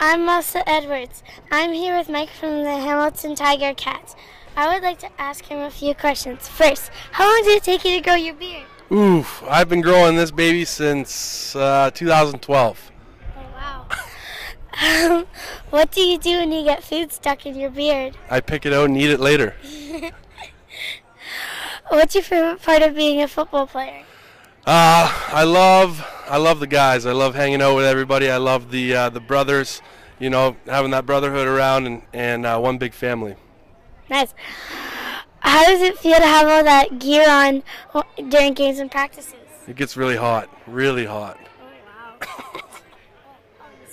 I'm Melissa Edwards. I'm here with Mike from the Hamilton Tiger Cats. I would like to ask him a few questions. First, how long did it take you to grow your beard? Oof, I've been growing this baby since uh, 2012. Oh, wow. Um, what do you do when you get food stuck in your beard? I pick it out and eat it later. What's your favorite part of being a football player? Uh, I love I love the guys. I love hanging out with everybody. I love the uh, the brothers. You know, having that brotherhood around and and uh, one big family. Nice. How does it feel to have all that gear on during games and practices? It gets really hot, really hot. Oh, wow.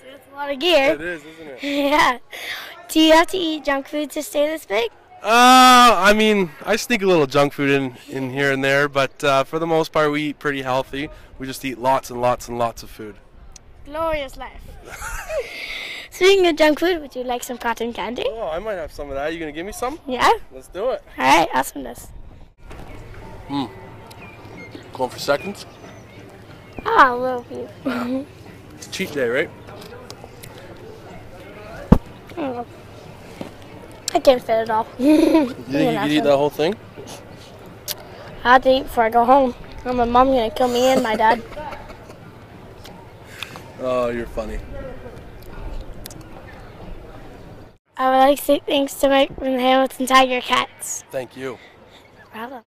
That's a lot of gear. is, isn't it? Yeah. Do you have to eat junk food to stay this big? Uh, I mean, I sneak a little junk food in, in here and there, but uh, for the most part, we eat pretty healthy. We just eat lots and lots and lots of food. Glorious life. Speaking of junk food, would you like some cotton candy? Oh, I might have some of that. Are You gonna give me some? Yeah? Let's do it. All right, awesomeness. Hmm. Going for seconds? Ah, a little few. It's cheat day, right? Oh. I can't fit it all. You think you could eat that whole thing? I have to eat before I go home. Or my mom's gonna kill me and my dad. Oh, you're funny. I would like to say thanks to Mike from the Hamilton Tiger Cats. Thank you. Bravo.